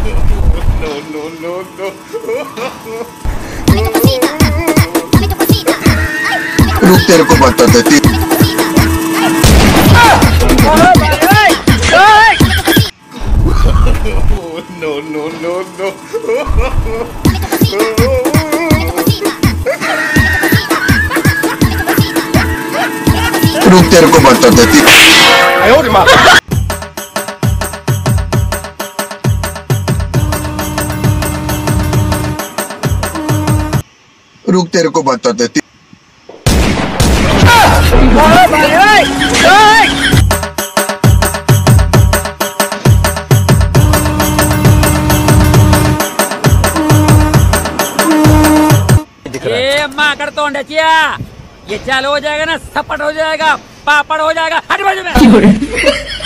no, no, no, no. No quiero combatarte, tío. No, no, no, no. No quiero combatarte, tío. É ¡Ay, रुक तेरे को बताते थे ये माँ कर तो डचिया ये चालू हो जाएगा ना सपट हो जाएगा पापड़ हो जाएगा हट बाजू में।